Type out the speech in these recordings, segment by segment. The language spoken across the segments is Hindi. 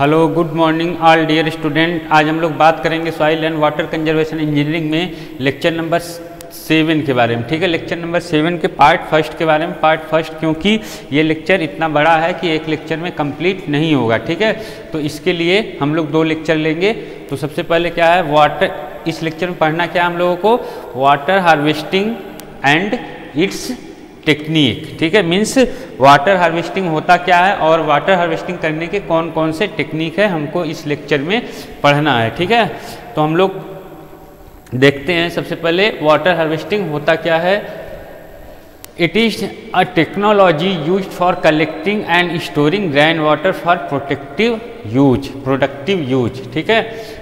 Hello good morning all dear student आज हम लोग बात करेंगे soil and water conservation engineering में लेक्चर नंबर सेवन के बारे में। ठीक है लेक्चर नंबर सेवन के पार्ट फ़र्स्ट के बारे में। पार्ट फ़र्स्ट क्योंकि ये लेक्चर इतना बड़ा है कि एक लेक्चर में कंप्लीट नहीं होगा, ठीक है? तो इसके लिए हम लोग दो लेक्चर लेंगे। तो सबसे पहले क्या है वाटर इस लेक्चर में पढ़ना क्या है हम लोगों को? Water harvesting and its technique ठीक है? मीन्स वाटर हार्वेस्टिंग होता क्या है और वाटर हार्वेस्टिंग करने के कौन कौन से टेक्निक है हमको इस लेक्चर में पढ़ना है, ठीक है? तो हम लोग देखते हैं सबसे पहले वाटर हार्वेस्टिंग होता क्या है? It is a technology use for collecting and storing rain water for protective use productive use ठीक है?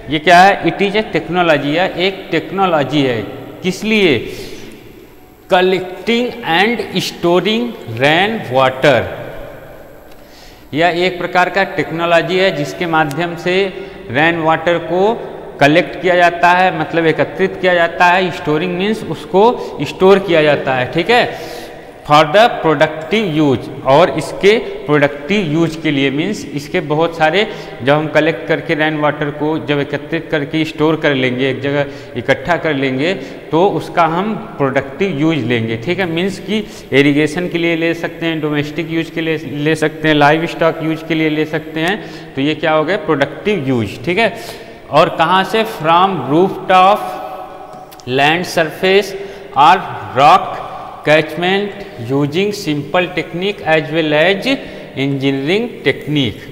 ये क्या है? इट इज़ ए टेक्नोलॉजी है, एक टेक्नोलॉजी है। किस लिए? Collecting and storing rain water. यह एक प्रकार का टेक्नोलॉजी है जिसके माध्यम से रेन वाटर को कलेक्ट किया जाता है मतलब एकत्रित किया जाता है। स्टोरिंग मीन्स उसको स्टोर किया जाता है, ठीक है? फॉर द प्रोडक्टिव यूज़ और इसके प्रोडक्टिव यूज़ के लिए मीन्स इसके बहुत सारे जब हम कलेक्ट करके रेन वाटर को जब एकत्रित करके स्टोर कर लेंगे, एक जगह इकट्ठा कर लेंगे तो उसका हम प्रोडक्टिव यूज़ लेंगे। ठीक है? मीन्स कि इरीगेशन के लिए ले सकते हैं डोमेस्टिक यूज़ के लिए ले सकते हैं लाइव स्टॉक यूज़ के लिए ले सकते हैं। तो ये क्या हो गया? प्रोडक्टिव यूज़ ठीक है? और कहाँ से? From roof top land surface और rock catchment using simple technique as well as engineering technique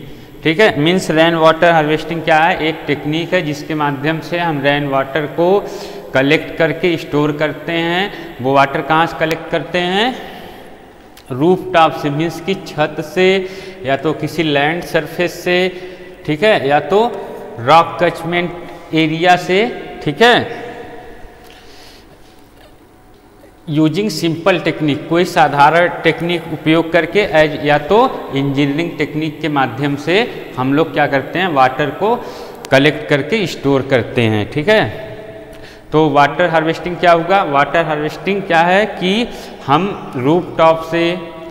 ठीक है? मीन्स रेन वाटर हार्वेस्टिंग क्या है? एक टेक्निक है जिसके माध्यम से हम रेन वाटर को कलेक्ट करके स्टोर करते हैं। वो वाटर कहाँ से कलेक्ट करते हैं? रूफ टॉप से मीन्स की छत से, या तो किसी लैंड सरफेस से, ठीक है? या तो रॉक कचमेंट एरिया से, ठीक है? यूजिंग सिंपल टेक्निक कोई साधारण टेक्निक उपयोग करके एज या तो इंजीनियरिंग टेक्निक के माध्यम से हम लोग क्या करते हैं वाटर को कलेक्ट करके स्टोर करते हैं, ठीक है? तो वाटर हार्वेस्टिंग क्या होगा? वाटर हार्वेस्टिंग क्या है कि हम रूफ टॉप से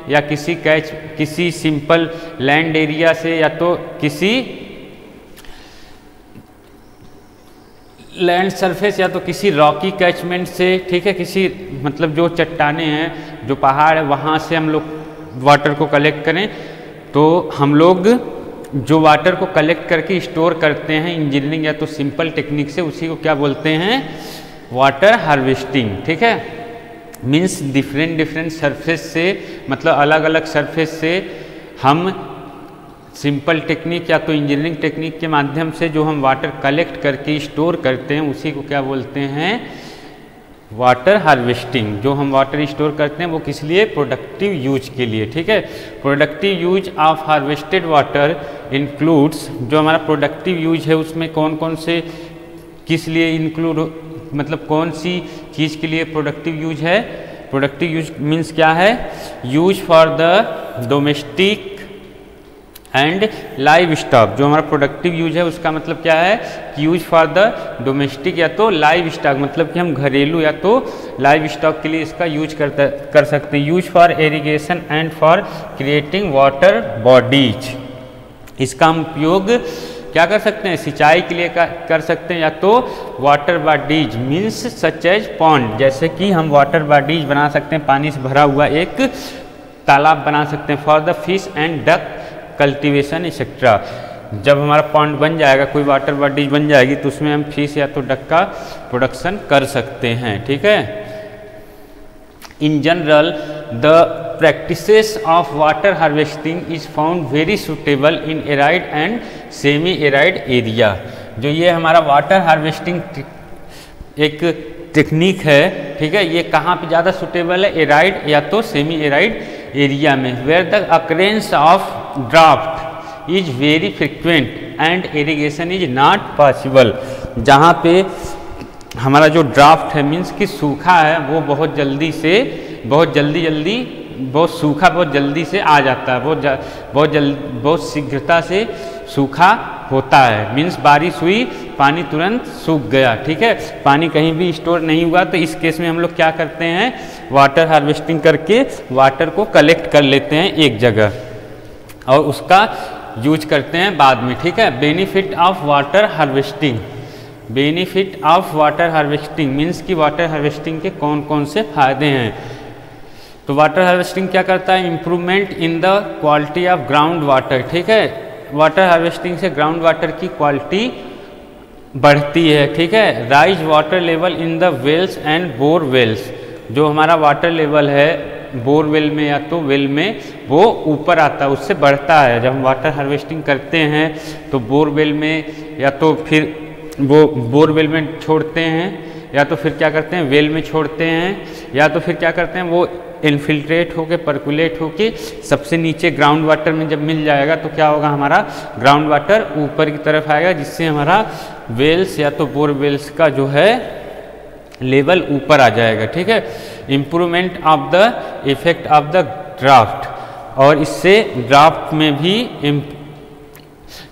या किसी कैच किसी सिंपल लैंड एरिया से या तो किसी लैंड सरफेस या तो किसी रॉकी कैचमेंट से, ठीक है, किसी मतलब जो चट्टाने हैं, जो पहाड़ है, वहाँ से हम लोग वाटर को कलेक्ट करें। तो हम लोग जो वाटर को कलेक्ट करके स्टोर करते हैं इंजीनियरिंग या तो सिंपल टेक्निक से, उसी को क्या बोलते हैं? वाटर हार्वेस्टिंग ठीक है? मीन्स डिफरेंट डिफरेंट सरफेस से मतलब अलग अलग सरफेस से हम सिंपल टेक्निक या तो इंजीनियरिंग टेक्निक के माध्यम से जो हम वाटर कलेक्ट करके स्टोर करते हैं, उसी को क्या बोलते हैं? वाटर हार्वेस्टिंग जो हम वाटर स्टोर करते हैं, वो किस लिए? प्रोडक्टिव यूज़ के लिए, ठीक है? Productive use of harvested water includes जो हमारा प्रोडक्टिव यूज़ है, उसमें कौन कौन से, किस लिए इंक्लूड मतलब कौन सी चीज़ के लिए प्रोडक्टिव यूज़ है? प्रोडक्टिव यूज़ मीन्स क्या है? Use for the domestic and livestock जो हमारा प्रोडक्टिव यूज़ है, उसका मतलब क्या है? कि यूज़ फॉर द डोमेस्टिक या तो लाइव स्टॉक मतलब कि हम घरेलू या तो लाइव स्टॉक के लिए इसका यूज़ करता, कर सकते हैं। Use for irrigation and for creating water bodies इसका हम उपयोग क्या कर सकते हैं? सिंचाई के लिए कर सकते हैं या तो water bodies means such as pond जैसे कि हम वाटर बॉडीज बना सकते हैं। पानी से भरा हुआ एक तालाब बना सकते हैं। For the fish and duck cultivation etcetera जब हमारा पॉन्ड बन जाएगा, कोई वाटर बॉडीज बन जाएगी तो उसमें हम फ़िश या तो डक का प्रोडक्शन कर सकते हैं, ठीक है? In general the practices of water harvesting is found very suitable in arid and semi arid area जो ये हमारा वाटर हार्वेस्टिंग एक टेक्निक है, ठीक है? ये कहाँ पे ज़्यादा सुटेबल है? एराइड या तो सेमी एराइड एरिया में where the occurrence of drought is very frequent and irrigation is not possible जहाँ पे हमारा जो ड्राफ्ट है मीन्स कि सूखा है वो बहुत जल्दी से बहुत जल्दी जल्दी बहुत सूखा बहुत जल्दी से आ जाता है। बहुत जा, बहुत जल्द बहुत शीघ्रता से सूखा होता है। मीन्स बारिश हुई पानी तुरंत सूख गया ठीक है? पानी कहीं भी स्टोर नहीं हुआ तो इस केस में हम लोग क्या करते हैं? वाटर हार्वेस्टिंग करके वाटर को कलेक्ट कर लेते हैं एक जगह। और उसका यूज़ करते हैं बाद में, ठीक है? Benefit of water harvesting benefit of water harvesting means कि वाटर हार्वेस्टिंग के कौन कौन से फ़ायदे हैं? तो वाटर हार्वेस्टिंग क्या करता है? Improvement in the quality of ground water ठीक है? वाटर हार्वेस्टिंग से ग्राउंड वाटर की क्वालिटी बढ़ती है, ठीक है? Rise water level in the wells and bore wells जो हमारा वाटर लेवल है बोरवेल में या तो वेल में वो ऊपर आता है, उससे बढ़ता है। जब हम वाटर हार्वेस्टिंग करते हैं तो बोरवेल में या तो फिर वो बोरवेल में छोड़ते हैं, या तो फिर क्या करते हैं, वेल में छोड़ते हैं, या तो फिर क्या करते हैं, वो इन्फिल्ट्रेट होके, परकुलेट होके सबसे नीचे ग्राउंड वाटर में जब मिल जाएगा तो क्या होगा हमारा, ग्राउंड वाटर ऊपर की तरफ़ आएगा, जिससे हमारा वेल्स या तो बोर वेल्स का जो है, लेवल ऊपर आ जाएगा, ठीक है? Improvement of the effect of the drought और इससे ड्राफ्ट में भी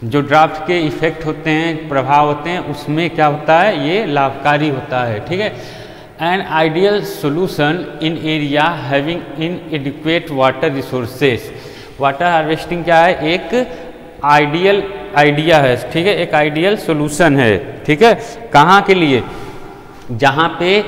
जो ड्राफ्ट के इफ़ेक्ट होते हैं, प्रभाव होते हैं, उसमें क्या होता है? ये लाभकारी होता है, ठीक है? An ideal solution in area having inadequate water resources water harvesting क्या है? एक आइडियल आइडिया है, ठीक है? एक आइडियल सोल्यूशन है, ठीक है? कहाँ के लिए? जहाँ पे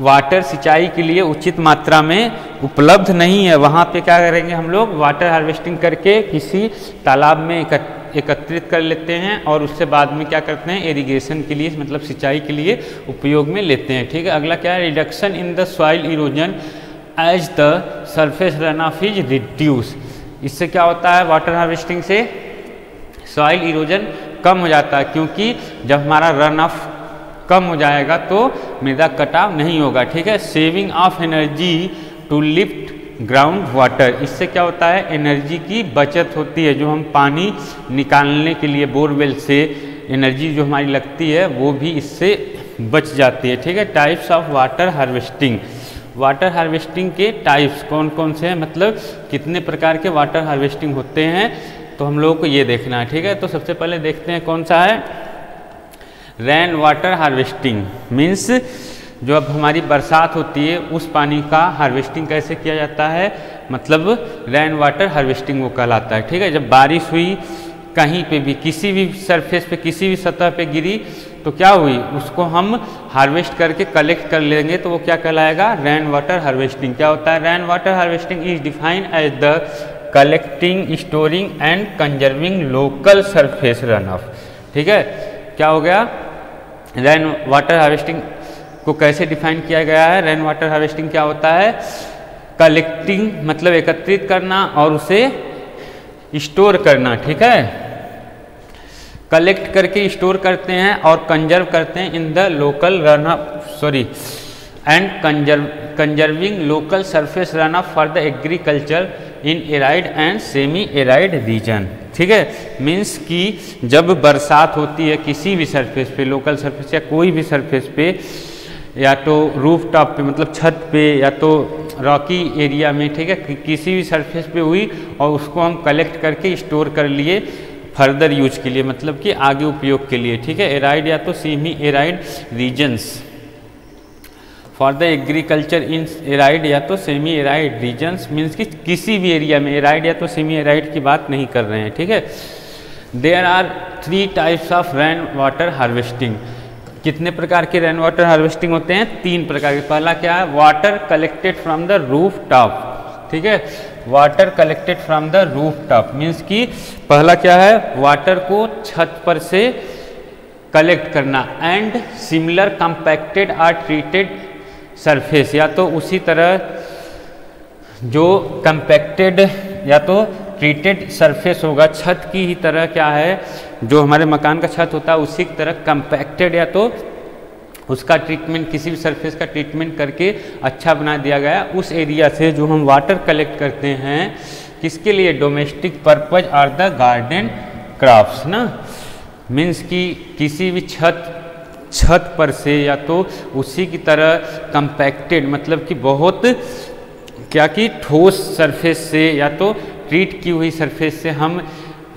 वाटर सिंचाई के लिए उचित मात्रा में उपलब्ध नहीं है। वहाँ पे क्या करेंगे हम लोग? वाटर हार्वेस्टिंग करके किसी तालाब में एकत्रित कर लेते हैं और उससे बाद में क्या करते हैं? इरिगेशन के लिए मतलब सिंचाई के लिए उपयोग में लेते हैं। ठीक है? अगला क्या है? Reduction in the soil erosion as the surface run off is reduce इससे क्या होता है? वाटर हार्वेस्टिंग से सॉइल इरोजन कम हो जाता है, क्योंकि जब हमारा रन ऑफ़ कम हो जाएगा तो मृदा कटाव नहीं होगा, ठीक है? Saving of energy to lift ground water इससे क्या होता है? एनर्जी की बचत होती है, जो हम पानी निकालने के लिए बोरवेल से एनर्जी जो हमारी लगती है, वो भी इससे बच जाती है, ठीक है? Types of water harvesting water harvesting के टाइप्स कौन कौन से हैं? मतलब कितने प्रकार के वाटर हार्वेस्टिंग होते हैं? तो हम लोगों को ये देखना है, ठीक है? तो सबसे पहले देखते हैं कौन सा है? रेन वाटर हार्वेस्टिंग मीन्स जो अब हमारी बरसात होती है, उस पानी का हार्वेस्टिंग कैसे किया जाता है? मतलब रेन वाटर हार्वेस्टिंग वो कहलाता है, ठीक है? जब बारिश हुई, कहीं पे भी, किसी भी सरफेस पे, किसी भी सतह पे गिरी तो क्या हुई? उसको हम हार्वेस्ट करके कलेक्ट कर लेंगे तो वो क्या कहलाएगा? रेन वाटर हार्वेस्टिंग क्या होता है? Rain water harvesting is defined as the collecting storing and conserving local surface run off ठीक है? क्या हो गया? रेन वाटर हार्वेस्टिंग को कैसे डिफाइन किया गया है? रेन वाटर हार्वेस्टिंग क्या होता है? कलेक्टिंग मतलब एकत्रित करना और उसे स्टोर करना, ठीक है? कलेक्ट करके स्टोर करते हैं और कंजर्व करते हैं in the local run sorry and conserve conserving local surface run for the agriculture in arid and semi arid region ठीक है? मीन्स कि जब बरसात होती है किसी भी सरफेस पे लोकल सरफेस या कोई भी सरफेस पे या तो रूफ टॉप पे मतलब छत पे या तो रॉकी एरिया में ठीक है? कि, किसी भी सरफेस पे हुई और उसको हम कलेक्ट करके स्टोर कर लिए फर्दर यूज़ के लिए मतलब कि आगे उपयोग के लिए ठीक है? एराइड या तो semi arid regions for the agriculture in arid या तो सेमी एराइड रीजन्स मीन्स कि किसी भी एरिया में एराइड या तो सेमी एराइड की बात नहीं कर रहे हैं, ठीक है? There are three types of rain water harvesting कितने प्रकार के रेन वाटर हार्वेस्टिंग होते हैं? तीन प्रकार के। पहला क्या है? Water collected from the roof top ठीक है? Water collected from the roof top means कि पहला क्या है? वाटर को छत पर से कलेक्ट करना। And similar compacted or treated surface या तो उसी तरह जो कंपैक्टेड या तो ट्रीटेड सरफेस होगा। छत की ही तरह क्या है? जो हमारे मकान का छत होता है, उसी की तरह कंपैक्टेड या तो उसका ट्रीटमेंट किसी भी सरफेस का ट्रीटमेंट करके अच्छा बना दिया गया। उस एरिया से जो हम वाटर कलेक्ट करते हैं, किसके लिए? Domestic purpose or the garden craft ना? मीन्स कि किसी भी छत छत पर से या तो उसी की तरह कंपैक्टेड मतलब कि बहुत, क्या कि ठोस सरफेस से या तो ट्रीट की हुई सरफेस से हम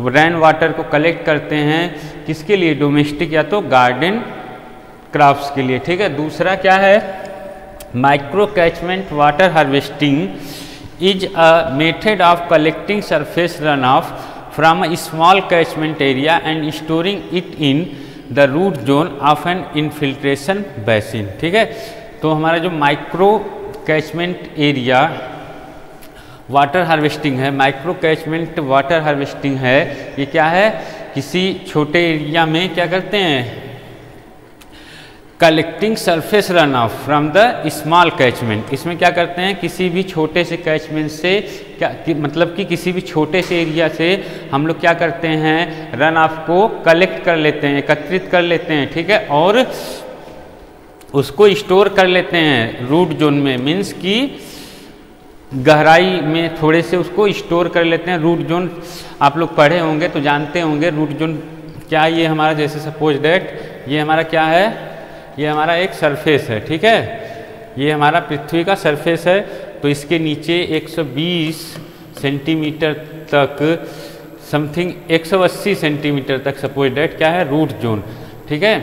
रेन वाटर को कलेक्ट करते हैं, किसके लिए? डोमेस्टिक या तो गार्डन क्राफ्ट्स के लिए, ठीक है? दूसरा क्या है? Micro catchment water harvesting is a method of collecting surface run off from a small catchment area and storing it in the root zone of an infiltration basin, ठीक है? तो हमारा जो micro catchment area water harvesting है, माइक्रो कैचमेंट वाटर हार्वेस्टिंग है, ये क्या है? किसी छोटे एरिया में क्या करते हैं? Collecting surface run off from the small catchment इसमें क्या करते हैं? किसी भी छोटे से कैचमेंट से क्या कि, मतलब कि किसी भी छोटे से एरिया से हम लोग क्या करते हैं? रन ऑफ़ को कलेक्ट कर लेते हैं एकत्रित कर लेते हैं ठीक है? और उसको स्टोर कर लेते हैं रूट जोन में। मीन्स कि गहराई में थोड़े से उसको स्टोर कर लेते हैं रूट जोन आप लोग पढ़े होंगे तो जानते होंगे रूट जोन क्या ये हमारा जैसे सपोज़ डेट ये हमारा क्या है? ये हमारा एक सरफेस है, ठीक है? ये हमारा पृथ्वी का सरफेस है तो इसके नीचे 120 सेंटीमीटर तक समथिंग 180 सेंटीमीटर तक सपोज़ डेट क्या है? रूट जोन ठीक है?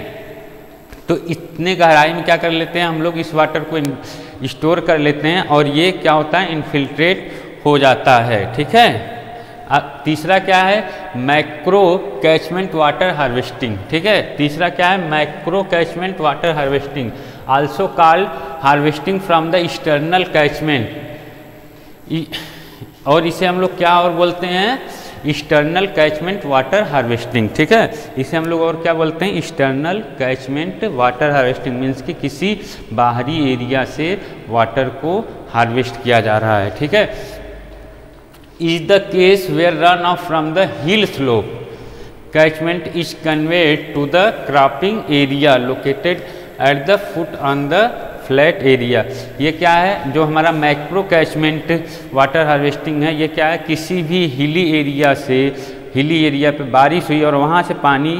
तो इतने गहराई में क्या कर लेते हैं हम लोग? इस वाटर को स्टोर कर लेते हैं और ये क्या होता है? इनफिल्ट्रेट हो जाता है, ठीक है? तीसरा क्या है? मैक्रो कैचमेंट वाटर हार्वेस्टिंग, ठीक है? तीसरा क्या है? Macro catchment water harvesting also called harvesting from the external catchment और इसे हम लोग क्या और बोलते हैं? एक्सटर्नल कैचमेंट वाटर हार्वेस्टिंग ठीक है? इसे हम लोग और क्या बोलते हैं? External catchment water harvesting means कि किसी बाहरी एरिया से वाटर को हार्वेस्ट किया जा रहा है, ठीक है? Is the case where runoff from the hill slope. Catchment is conveyed to the cropping area located at the foot on the flat area ये क्या है? जो हमारा मैक्रो कैचमेंट वाटर हार्वेस्टिंग है, ये क्या है? किसी भी हिली एरिया से हिली एरिया पे बारिश हुई और वहाँ से पानी,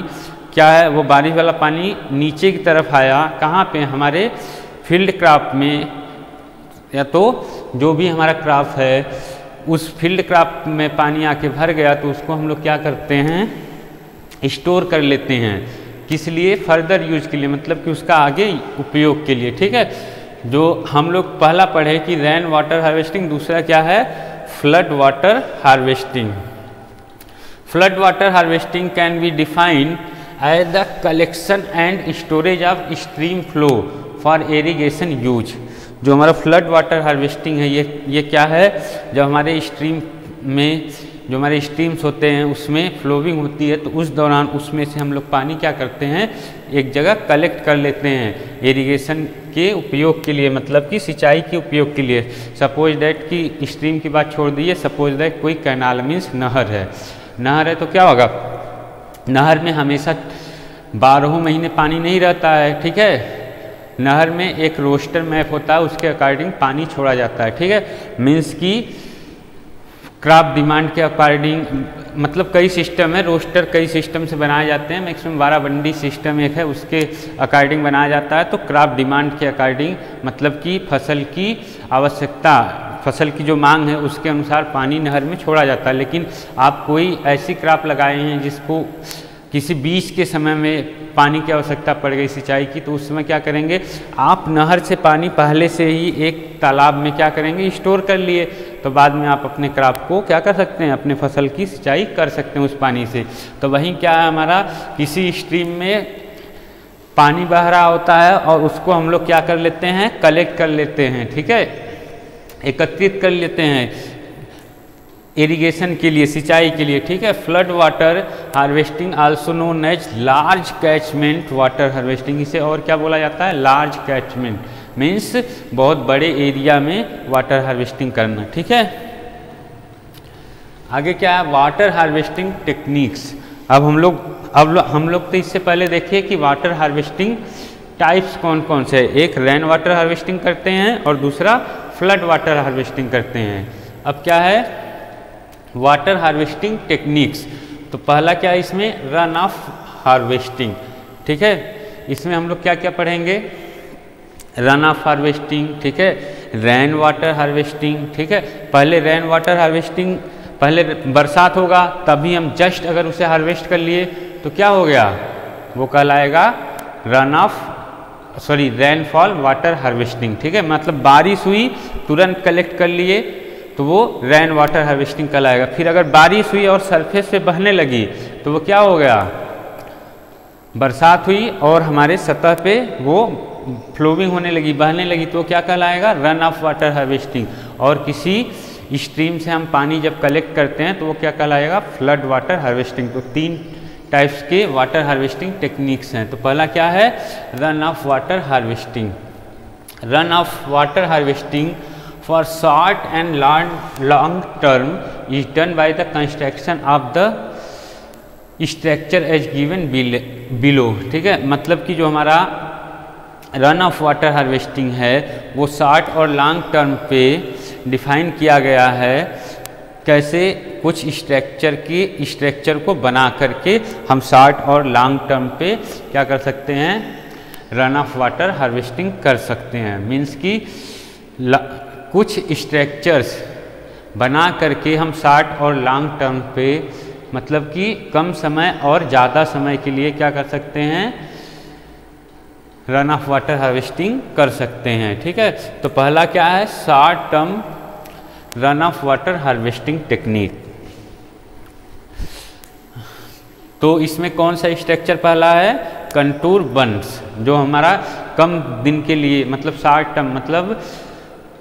क्या है? वो बारिश वाला पानी नीचे की तरफ़ आया। कहाँ पे? हमारे फ़ील्ड क्राफ्ट में। या तो जो भी हमारा क्राफ्ट है उस फ़ील्ड क्राफ्ट में पानी आके भर गया तो उसको हम लोग क्या करते हैं? स्टोर कर लेते हैं। किस लिए? फर्दर यूज़ के लिए मतलब कि उसका आगे उपयोग के लिए, ठीक है? जो हम लोग पहला पढ़े कि रेन वाटर हार्वेस्टिंग दूसरा क्या है? Flood water harvesting flood water harvesting can be defined as the collection and storage of stream flow for irrigation use जो हमारा फ्लड वाटर हार्वेस्टिंग है, ये ये क्या है? जब हमारे स्ट्रीम में, जो हमारे स्ट्रीम्स होते हैं, उसमें फ्लोविंग होती है तो उस दौरान उसमें से हम लोग पानी क्या करते हैं? एक जगह कलेक्ट कर लेते हैं इरिगेशन के उपयोग के लिए मतलब कि सिंचाई के उपयोग के लिए। सपोज़ डैट कि स्ट्रीम की बात छोड़ दीजिए, सपोज़ दैट कोई कैनाल मीन्स नहर है। नहर है तो क्या होगा? नहर में हमेशा बारहों महीने पानी नहीं रहता है, ठीक है? नहर में एक रोस्टर मैप होता है, उसके अकॉर्डिंग पानी छोड़ा जाता है, ठीक है? मीन्स की क्रॉप डिमांड के अकॉर्डिंग मतलब कई सिस्टम है, रोस्टर कई सिस्टम से बनाए जाते हैं मैक्सिमम बारह बंडी सिस्टम एक है, उसके अकॉर्डिंग बनाया जाता है तो क्रॉप डिमांड के अकॉर्डिंग मतलब कि फ़सल की आवश्यकता, फ़सल की जो मांग है, उसके अनुसार पानी नहर में छोड़ा जाता है। लेकिन आप कोई ऐसी क्रॉप लगाए हैं जिसको किसी बीज के समय में पानी की आवश्यकता पड़ गई सिंचाई की तो उस समय क्या करेंगे? आप नहर से पानी पहले से ही एक तालाब में क्या करेंगे? स्टोर कर लिए। तो बाद में आप अपने क्रॉप को क्या कर सकते हैं? अपने फ़सल की सिंचाई कर सकते हैं उस पानी से। तो वहीं क्या है हमारा? किसी स्ट्रीम में पानी बह रहा होता है और उसको हम लोग क्या कर लेते हैं? कलेक्ट कर लेते हैं, ठीक है? एकत्रित कर लेते हैं। इरिगेशन के लिए सिंचाई के लिए ठीक है? Flood water harvesting also known as large catchment water harvesting इसे और क्या बोला जाता है? लार्ज कैचमेंट मीन्स बहुत बड़े एरिया में वाटर हार्वेस्टिंग करना ठीक है? आगे क्या है? वाटर हार्वेस्टिंग टेक्निक्स अब हम लोग अब लो, हम लोग तो इससे पहले देखिए कि वाटर हार्वेस्टिंग टाइप्स कौन कौन से एक रेन वाटर हार्वेस्टिंग करते हैं और दूसरा फ्लड वाटर हार्वेस्टिंग करते हैं। अब क्या है? वाटर हार्वेस्टिंग टेक्निक्स तो पहला क्या है इसमें? रन ऑफ़ हार्वेस्टिंग ठीक है? इसमें हम लोग क्या क्या पढ़ेंगे? रन ऑफ़ हार्वेस्टिंग ठीक है? रेन वाटर हार्वेस्टिंग ठीक है? पहले रेन वाटर हार्वेस्टिंग पहले बरसात होगा, तभी हम जस्ट अगर उसे हार्वेस्ट कर लिए तो क्या हो गया? वो कहलाएगा run off sorry rainfall water harvesting ठीक है? मतलब बारिश हुई, तुरंत कलेक्ट कर लिए तो वो रेन वाटर हार्वेस्टिंग कहलाएगा फिर अगर बारिश हुई और सरफेस पे बहने लगी तो वो क्या हो गया? बरसात हुई और हमारे सतह पे वो फ्लोविंग होने लगी, बहने लगी तो क्या कहलाएगा रन ऑफ़ वाटर हार्वेस्टिंग और किसी स्ट्रीम से हम पानी जब कलेक्ट करते हैं तो वो क्या कहलाएगा फ्लड वाटर हार्वेस्टिंग तो तीन टाइप्स के वाटर हार्वेस्टिंग टेक्निक्स हैं। तो पहला क्या है? Run off water harvesting run off water harvesting for short and long long term is done by the construction of the structure as given below ठीक है? मतलब कि जो हमारा रन ऑफ़ वाटर हार्वेस्टिंग है, वो शॉर्ट और लॉन्ग टर्म पे डिफाइन किया गया है, कैसे कुछ स्ट्रक्चर की स्ट्रक्चर को बना करके हम शॉर्ट और लॉन्ग टर्म पे क्या कर सकते हैं? रन ऑफ़ वाटर हार्वेस्टिंग कर सकते हैं। मीन्स कि कुछ स्ट्रक्चर्स बना करके हम शार्ट और लॉन्ग टर्म पे मतलब कि कम समय और ज़्यादा समय के लिए क्या कर सकते हैं? रन ऑफ़ वाटर हार्वेस्टिंग कर सकते हैं, ठीक है? तो पहला क्या है? Short term run off water harvesting technique तो इसमें कौन सा स्ट्रक्चर पहला है? कंटूर बंस जो हमारा कम दिन के लिए मतलब शॉर्ट टर्म मतलब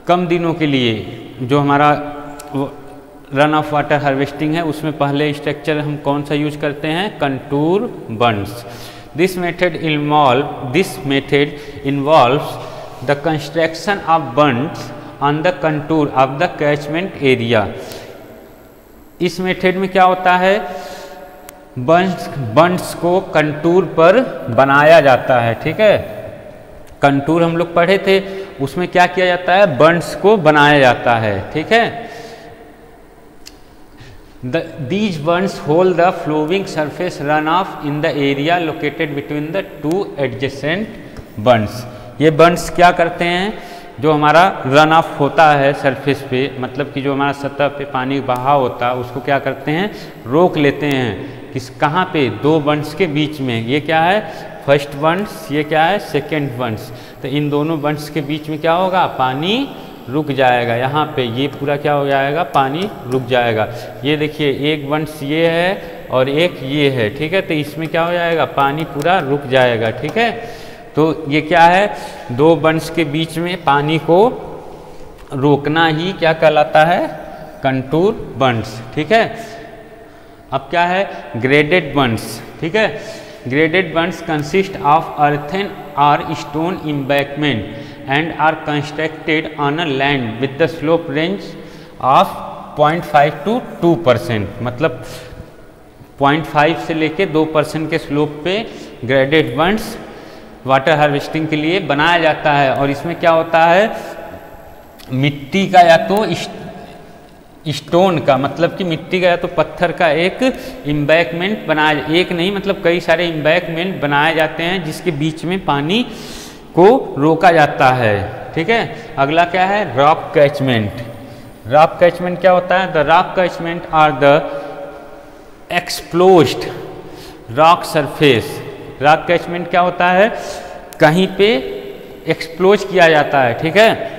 कम दिनों के लिए जो हमारा रन ऑफ़ वाटर हार्वेस्टिंग है, उसमें पहले स्ट्रक्चर हम कौन सा यूज़ करते हैं? Contour bunds this method involve this method involve the construction of bunds on the contour of the catchment area इस मेथड में क्या होता है? बंड्स को कंटूर पर बनाया जाता है, ठीक है? कंटूर हम लोग पढ़े थे, उसमें क्या किया जाता है? बंड्स को बनाया जाता है, ठीक है? These bunds hold the flowing surface run off in the area located between the two adjacent bunds ये बंड्स क्या करते हैं? जो हमारा रन ऑफ़ होता है सरफेस पे मतलब कि जो हमारा सतह पे पानी बहाव होता है, उसको क्या करते हैं? रोक लेते हैं। किस, कहाँ पे? दो बंड्स के बीच में। ये क्या है? फ़र्स्ट बंड्स ये क्या है? सेकेंड बंड्स तो इन दोनों बंड्स के बीच में क्या होगा? पानी रुक जाएगा। यहाँ पे ये पूरा क्या हो जाएगा? पानी रुक जाएगा। ये देखिए, एक बंड्स ये है और एक ये है, ठीक है? तो इसमें क्या हो जाएगा? पानी पूरा रुक जाएगा, ठीक है? तो ये क्या है? दो वंश के बीच में पानी को रोकना ही क्या कहलाता है? कंटूर वंश, ठीक है? अब क्या है? ग्रेडेड वंश, ठीक है? Graded bunds consist of earthen or stone embankment and are constructed on a land with the slope range of 0.5 to 2 percent मतलब 0.5 से लेके 2 परसेंट के स्लोप पे ग्रेडेड बंड्स वाटर हार्वेस्टिंग के लिए बनाया जाता है। और इसमें क्या होता है? मिट्टी का या तो स्टोन का मतलब कि मिट्टी का या तो पत्थर का एक इम्बैकमेंट बनाया एक नहीं मतलब कई सारे इम्बैकमेंट बनाए जाते हैं जिसके बीच में पानी को रोका जाता है। ठीक है? अगला क्या है? रॉक कैचमेंट रॉक कैचमेंट क्या होता है? The rock catchment or the exposed rock surface rock catchment क्या होता है? कहीं पे एक्सप्लोज किया जाता है। ठीक है?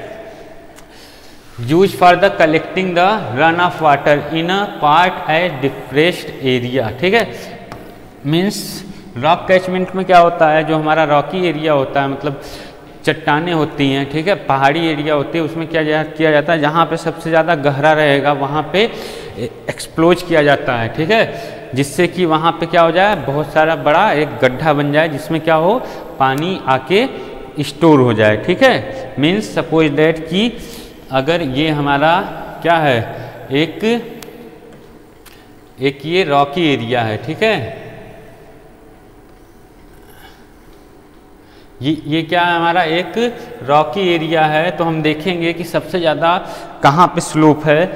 Use for the collecting the run off water in a part a depressed area ठीक है? मीन्स रॉक कैचमेंट में क्या होता है? जो हमारा रॉकी एरिया होता है मतलब चट्टाने होती हैं ठीक है? पहाड़ी एरिया होती है उसमें क्या जा, किया जाता है? जहाँ पे सबसे ज़्यादा गहरा रहेगा वहाँ पे एक्सप्लोज किया जाता है ठीक है? जिससे कि वहाँ पे क्या हो जाए? बहुत सारा बड़ा एक गड्ढा बन जाए जिसमें क्या हो? पानी आके स्टोर हो जाए ठीक है? मीन्स सपोज़ दैट कि अगर ये हमारा क्या है? एक एक ये रॉकी एरिया है, ठीक है? ये ये क्या है हमारा? एक रॉकी एरिया है तो हम देखेंगे कि सबसे ज़्यादा कहाँ पे स्लोप है।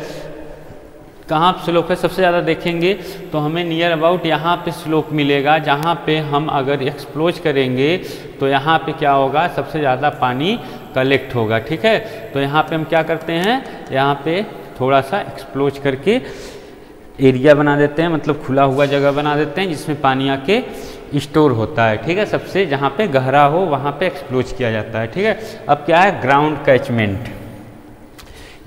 कहाँ पे स्लोप है सबसे ज़्यादा देखेंगे तो हमें नियर अबाउट यहाँ पे स्लोप मिलेगा, जहाँ पे हम अगर एक्सप्लोज करेंगे तो यहाँ पे क्या होगा? सबसे ज़्यादा पानी कलेक्ट होगा, ठीक है? तो यहाँ पे हम क्या करते हैं, यहाँ पे थोड़ा सा एक्सप्लोज करके एरिया बना देते हैं मतलब खुला हुआ जगह बना देते हैं, जिसमें पानी आके स्टोर होता है, ठीक है? सबसे जहाँ पे गहरा हो, वहाँ पे एक्सप्लोज किया जाता है, ठीक है? अब क्या है? ग्राउंड कैचमेंट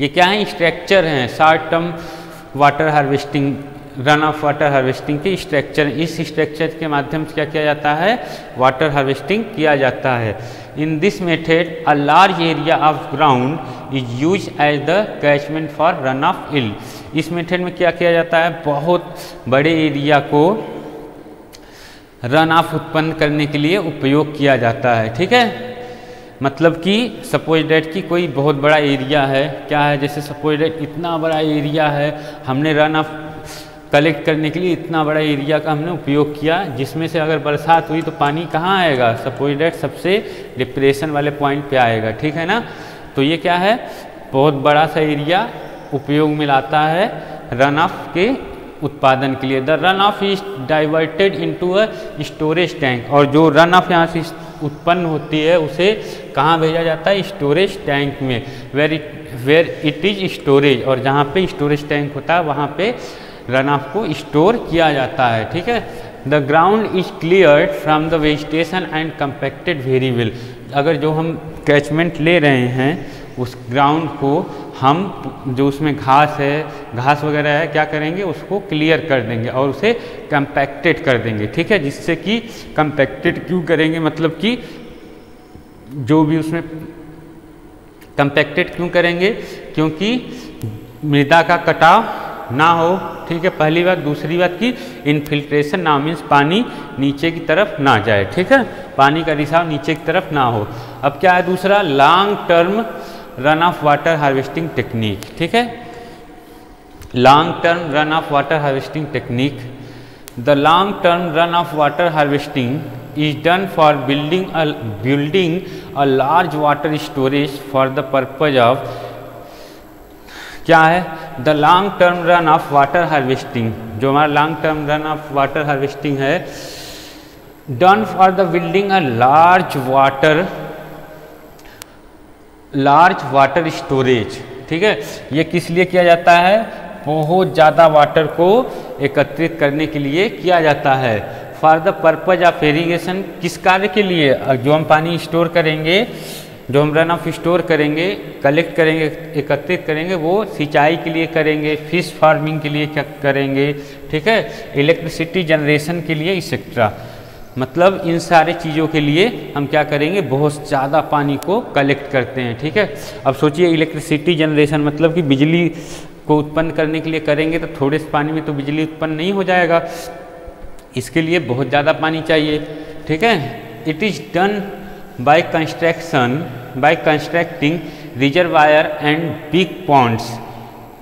ये क्या है? स्ट्रक्चर हैं। Short term water harvesting run off water harvesting के स्ट्रक्चर इस स्ट्रक्चर के माध्यम से क्या किया जाता है? वाटर हार्वेस्टिंग किया जाता है। In this method a large area of ground is use as the catchment for run off इल इस मेथड में क्या किया जाता है? बहुत बड़े एरिया को रन ऑफ़ उत्पन्न करने के लिए उपयोग किया जाता है, ठीक है? मतलब कि सपोज़ डेट की कोई बहुत बड़ा एरिया है, क्या है? जैसे सपोज़ डेट इतना बड़ा एरिया है, हमने रन ऑफ़ कलेक्ट करने के लिए इतना बड़ा एरिया का हमने उपयोग किया, जिसमें से अगर बरसात हुई तो पानी कहाँ आएगा? सपोज़ डेट सबसे डिप्रेशन वाले पॉइंट पे आएगा, ठीक है ना? तो ये क्या है? बहुत बड़ा सा एरिया उपयोग में लाता है रन ऑफ़ के उत्पादन के लिए। The run off is diverted into a storage tank और जो रन ऑफ़ यहाँ से उत्पन्न होती है, उसे कहाँ भेजा जाता है? स्टोरेज टैंक में। Where it where it is storage और जहाँ पे स्टोरेज टैंक होता है, वहाँ पे रन ऑफ़ को स्टोर किया जाता है, ठीक है? The ground is clear from the vegetation and compacted very well अगर जो हम कैचमेंट ले रहे हैं, उस ग्राउंड को हम, जो उसमें घास है, घास वगैरह है, क्या करेंगे? उसको क्लियर कर देंगे और उसे कंपैक्टेड कर देंगे, ठीक है? जिससे कि कंपैक्टेड क्यों करेंगे? मतलब कि जो भी उसमें कंपैक्टेड क्यों करेंगे? क्योंकि मृदा का कटाव ना हो, ठीक है, पहली बात, दूसरी बात की इनफिल्ट्रेशन ना मीन्स पानी नीचे की तरफ़ ना जाए, ठीक है? पानी का रिसाव नीचे की तरफ़ ना हो। अब क्या है दूसरा? Long term run off water harvesting technique ठीक है? Long term run off water harvesting technique the long term run off water harvesting is done for building building a large water storage for the purpose of क्या है? The long term run off water harvesting जो हमारा long term run off water harvesting है done for the building a large water large water storage ठीक है? ये किस लिए किया जाता है? बहुत ज़्यादा वाटर को एकत्रित करने के लिए किया जाता है। For the purpose of irrigation किस कार्य के लिए? जो हम पानी स्टोर करेंगे जो हम रन ऑफ़ स्टोर करेंगे कलेक्ट करेंगे, एकत्रित करेंगे, वो सिंचाई के लिए करेंगे फ़िश फ़ार्मिंग के लिए क्या करेंगे, ठीक है? इलेक्ट्रिसिटी जनरेशन के लिए एक्सेट्रा मतलब इन सारे चीज़ों के लिए हम क्या करेंगे? बहुत ज़्यादा पानी को कलेक्ट करते हैं, ठीक है? अब सोचिए इलेक्ट्रिसिटी जनरेशन मतलब कि बिजली को उत्पन्न करने के लिए करेंगे तो थोड़े से पानी में तो बिजली उत्पन्न नहीं हो जाएगा। इसके लिए बहुत ज़्यादा पानी चाहिए, ठीक है? It is done by construction, by constructing reservoir and big ponds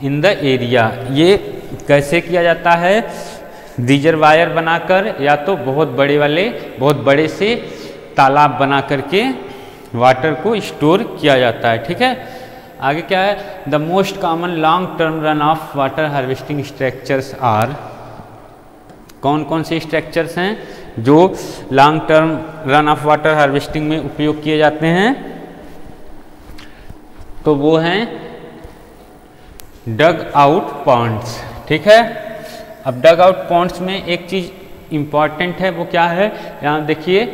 in the area. ये कैसे किया जाता है? रिजर्वायर बनाकर या तो बहुत बड़े वाले, बहुत बड़े से तालाब बना करके वाटर को स्टोर किया जाता है, ठीक है? आगे क्या है? The most common long term runoff water harvesting structures are कौन कौन से स्ट्रक्चर्स हैं? जो long term runoff water harvesting में उपयोग किए जाते हैं तो वो हैं डग आउट पॉन्ड्स ठीक है? अब डग आउट पॉन्ड्स में एक चीज़ इंपॉर्टेंट है, वो क्या है? यहाँ देखिए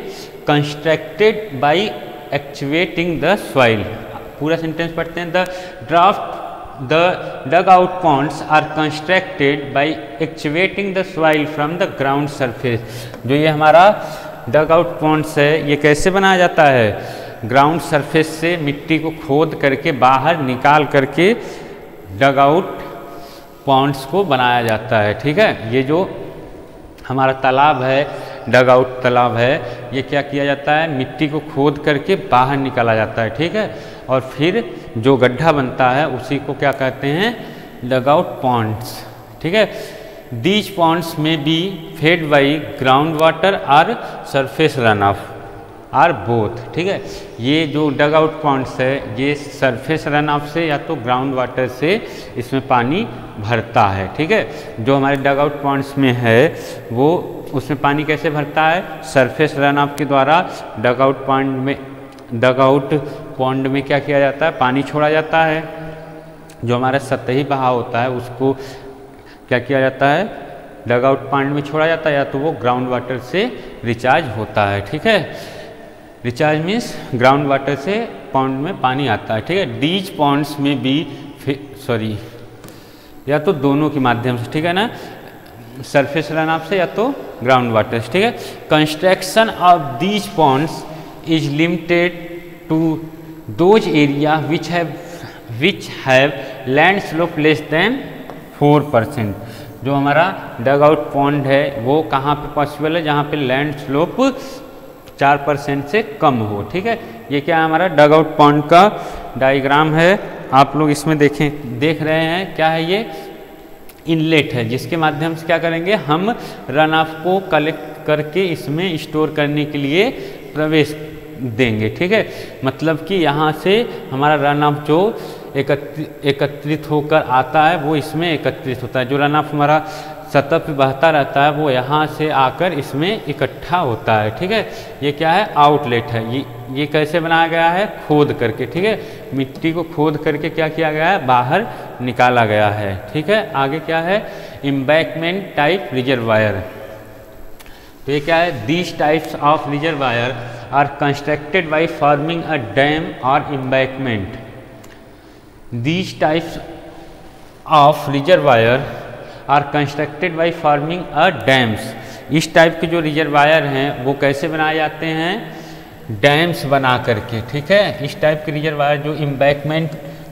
constructed by actuating the soil पूरा सेंटेंस पढ़ते हैं the draft the dugout ponds are constructed by excavating the soil from the ground surface. जो ये हमारा डगआउट पॉन्ड्स है, ये कैसे बनाया जाता है? ग्राउंड सरफेस से मिट्टी को खोद करके, बाहर निकाल करके डगआउट पॉन्ड्स को बनाया जाता है, ठीक है? ये जो हमारा तालाब है डगआउट तालाब है, ये क्या किया जाता है? मिट्टी को खोद करके बाहर निकाला जाता है, ठीक है? और फिर जो गड्ढा बनता है, उसी को क्या कहते हैं? डगआउट पॉन्ड्स ठीक है? दीज पॉन्ड्स में be fed by ground water or surface run off or both ठीक है? ये जो डग आउट पॉन्ड्स है, ये सरफेस रन ऑफ़ से या तो ग्राउंड वाटर से इसमें पानी भरता है। ठीक है? जो हमारे डग आउट पॉन्ड्स में है, वो उसमें पानी कैसे भरता है? सरफेस रन ऑफ़ के द्वारा डग आउट पॉन्ड में डग आउट पॉन्ड में क्या किया जाता है? पानी छोड़ा जाता है। जो हमारा सतही बहाव होता है, उसको क्या किया जाता है? डग आउट पॉन्ड में छोड़ा जाता है, या तो वो ग्राउंड वाटर से रिचार्ज होता है, ठीक है? रिचार्ज मीन्स ग्राउंड वाटर से पॉन्ड में पानी आता है, ठीक है? डीज पॉन्ड्स में भी सॉरी या तो दोनों के माध्यम से, ठीक है ना? सरफेस रन ऑफ़ से या तो ग्राउंड वाटर से, ठीक है? Construction of these ponds is limited to those area which have which have land slope less than four percent जो हमारा डग आउट पॉन्ड है, वो कहाँ पे पॉसिबल है? जहाँ पे लैंड स्लोप चार परसेंट से कम हो, ठीक है? ये क्या है हमारा डग आउट पॉन्ड का डायग्राम है? आप लोग इसमें देखें, देख रहे हैं, क्या है ये? इनलेट है, जिसके माध्यम से क्या करेंगे? हम रन ऑफ़ को कलेक्ट करके इसमें स्टोर करने के लिए प्रवेश देंगे, ठीक है? मतलब कि यहाँ से हमारा रन ऑफ़ जो एकत्रित होकर आता है, वो इसमें एकत्रित होता है। जो रन ऑफ़ हमारा सतह पे बहता रहता है, वो यहाँ से आकर इसमें इकट्ठा होता है, ठीक है? ये क्या है? आउटलेट है। ये ये कैसे बनाया गया है? खोद करके, ठीक है? मिट्टी को खोद करके क्या किया गया है? बाहर निकाला गया है, ठीक है? आगे क्या है? इम्बैकमेंट टाइप रिजर्वायर तो ये क्या है? These types of reservoir are constructed by forming a dam और embankment these types of reservoir are constructed by forming a dams इस टाइप के जो रिजर्वायर हैं, वो कैसे बनाए जाते हैं? डैम्स बना करके, ठीक है? इस टाइप के रिजर्वायर जो इम्बैकमेंट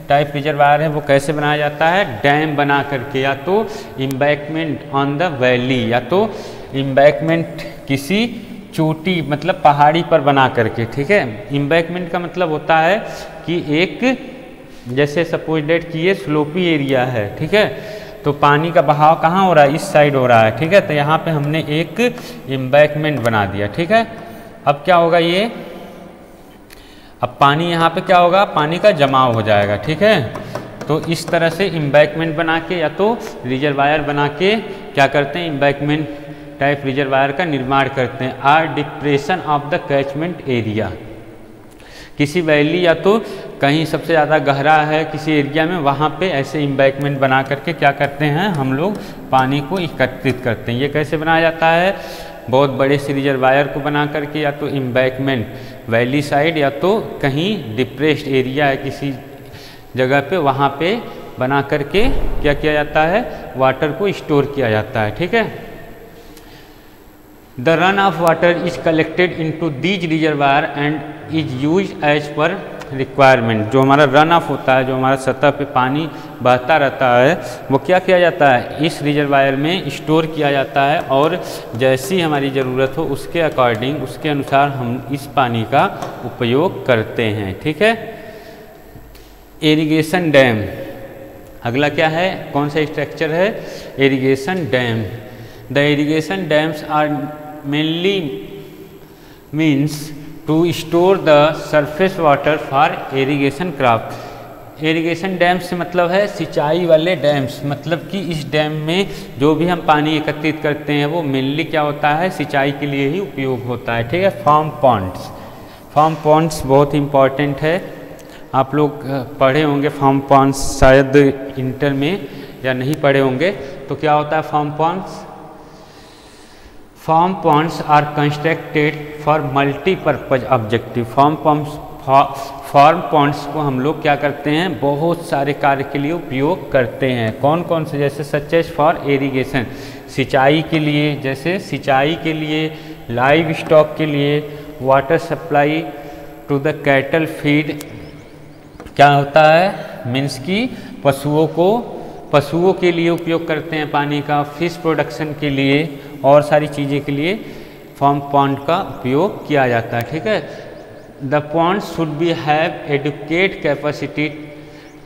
टाइप रिजर्वायर है, वो कैसे बनाया जाता है? डैम बना करके, या तो इम्बैकमेंट ऑन द वैली या तो इम्बैकमेंट किसी चोटी मतलब पहाड़ी पर बना करके, ठीक है? इम्बैकमेंट का मतलब होता है कि एक, जैसे सपोज़ डेट कि ये स्लोपी एरिया है, ठीक है? तो पानी का बहाव कहाँ हो रहा है? इस साइड हो रहा है, ठीक है? तो यहाँ पे हमने एक इम्बैकमेंट बना दिया, ठीक है? अब क्या होगा ये? अब पानी यहाँ पे क्या होगा? पानी का जमाव हो जाएगा, ठीक है? तो इस तरह से इम्बैकमेंट बना के या तो रिजर्वायर बना के क्या करते हैं? इम्बैकमेंट टाइप रिजर्वायर का निर्माण करते हैं। Or depression of the catchment area. किसी वैली या तो कहीं सबसे ज़्यादा गहरा है किसी एरिया में, वहाँ पे ऐसे इम्बैकमेंट बना करके क्या करते हैं, हम लोग पानी को एकत्रित करते हैं। ये कैसे बनाया जाता है? बहुत बड़े से रिजर्वायर को बना करके या तो इम्बैकमेंट वैली साइड या तो कहीं डिप्रेस्ड एरिया है किसी जगह पे, वहाँ पे बना करके क्या किया जाता है? वाटर को स्टोर किया जाता है, ठीक है? The runoff water is collected into these reservoir and is use as per requirement जो हमारा रन ऑफ़ होता है, जो हमारा सतह पे पानी बहता रहता है, वो क्या किया जाता है? इस रिजर्वायर में स्टोर किया जाता है और जैसी हमारी ज़रूरत हो, उसके अकॉर्डिंग उसके अनुसार हम इस पानी का उपयोग करते हैं। ठीक है? एरीगेशन डैम अगला क्या है? कौन सा स्ट्रक्चर है? Irrigation dam the irrigation dams are mainly means to store the surface water for irrigation craft irrigation dam से मतलब है सिंचाई वाले डैम्स मतलब कि इस डैम में जो भी हम पानी एकत्रित करते हैं, वो मेनली क्या होता है? सिंचाई के लिए ही उपयोग होता है, ठीक है? फार्म पॉन्ड्स फार्म पॉन्ड्स बहुत इंपॉर्टेंट है। आप लोग पढ़े होंगे फार्म पॉन्ड्स शायद इंटर में या नहीं पढ़े होंगे। तो क्या होता है farm ponds farm ponds are constructed for multipurpose objective farm ponds farm points को हम लोग क्या करते हैं? बहुत सारे कार्य के लिए उपयोग करते हैं। कौन कौन से? जैसे सचेज फॉर एरीगेशन सिंचाई के लिए, जैसे सिंचाई के लिए लाइव स्टॉक के लिए water supply to the cattle feed क्या होता है? मीन्स की पशुओं को, पशुओं के लिए उपयोग करते हैं पानी का फ़िश प्रोडक्शन के लिए। और सारी चीज़ें के लिए फॉर्म पॉन्ड का उपयोग किया जाता है, ठीक है? The pond should be have adequate capacity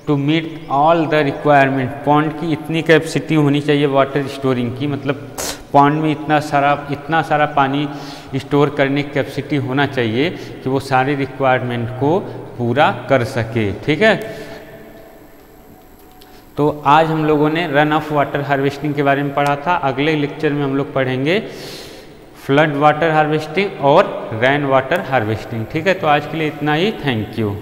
to meet all the requirement. Pond की इतनी कैपेसिटी होनी चाहिए वाटर स्टोरिंग की मतलब पॉन्ड में इतना सारा इतना सारा पानी स्टोर करने की कैपेसिटी होना चाहिए कि वो सारे रिक्वायरमेंट को पूरा कर सके, ठीक है? तो आज हम लोगों ने रन ऑफ़ वाटर हार्वेस्टिंग के बारे में पढ़ा था। अगले लेक्चर में हम लोग पढ़ेंगे फ्लड वाटर हार्वेस्टिंग और रेन वाटर हार्वेस्टिंग ठीक है तो आज के लिए इतना ही। Thank you